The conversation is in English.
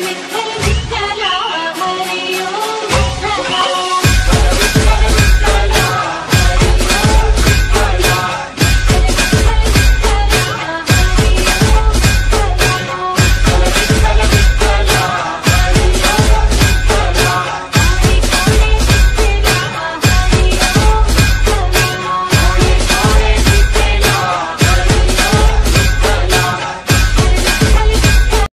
Panic.